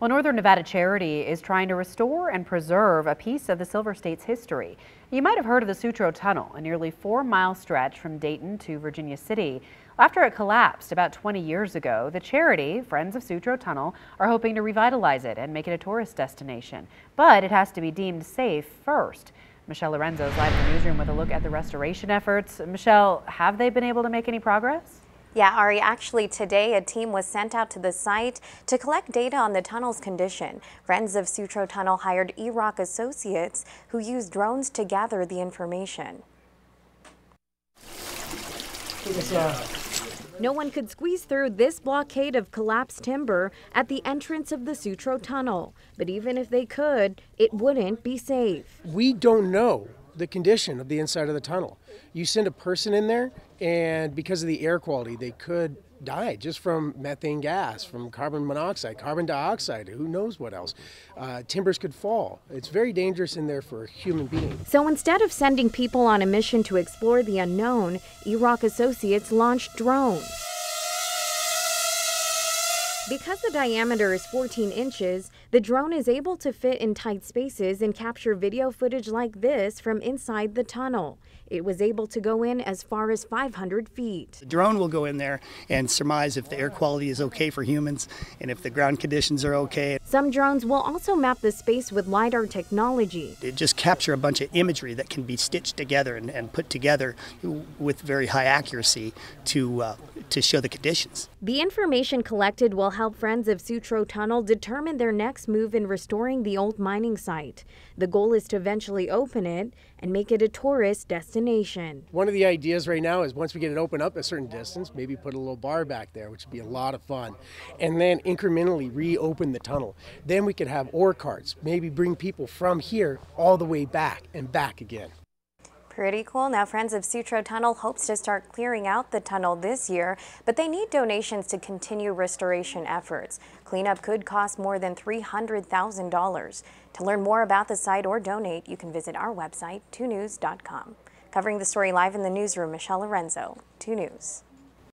Well, Northern Nevada Charity is trying to restore and preserve a piece of the Silver State's history. You might have heard of the Sutro Tunnel, a nearly four mile stretch from Dayton to Virginia City. After it collapsed about 20 years ago, the charity, Friends of Sutro Tunnel, are hoping to revitalize it and make it a tourist destination. But it has to be deemed safe first. Michelle Lorenzo is live in the newsroom with a look at the restoration efforts. Michelle, have they been able to make any progress? Yeah, Ari, actually today a team was sent out to the site to collect data on the tunnel's condition. Friends of Sutro Tunnel hired E-Rock Associates who used drones to gather the information. No one could squeeze through this blockade of collapsed timber at the entrance of the Sutro Tunnel. But even if they could, it wouldn't be safe. We don't know the condition of the inside of the tunnel. You send a person in there, and because of the air quality, they could die just from methane gas, from carbon monoxide, carbon dioxide, who knows what else. Uh, timbers could fall. It's very dangerous in there for a human being. So instead of sending people on a mission to explore the unknown, E-Rock Associates launched drones. Because the diameter is 14 inches, the drone is able to fit in tight spaces and capture video footage like this from inside the tunnel. It was able to go in as far as 500 feet. The drone will go in there and surmise if the air quality is okay for humans and if the ground conditions are okay. Some drones will also map the space with LiDAR technology. It just capture a bunch of imagery that can be stitched together and, and put together with very high accuracy to, uh, to show the conditions. The information collected will help friends of Sutro Tunnel determine their next move in restoring the old mining site. The goal is to eventually open it and make it a tourist destination. One of the ideas right now is once we get it open up a certain distance, maybe put a little bar back there, which would be a lot of fun, and then incrementally reopen the tunnel. Then we could have ore carts, maybe bring people from here all the way back and back again. Pretty cool. Now, Friends of Sutro Tunnel hopes to start clearing out the tunnel this year, but they need donations to continue restoration efforts. Cleanup could cost more than $300,000. To learn more about the site or donate, you can visit our website, 2news.com. Covering the story live in the newsroom, Michelle Lorenzo, 2 News.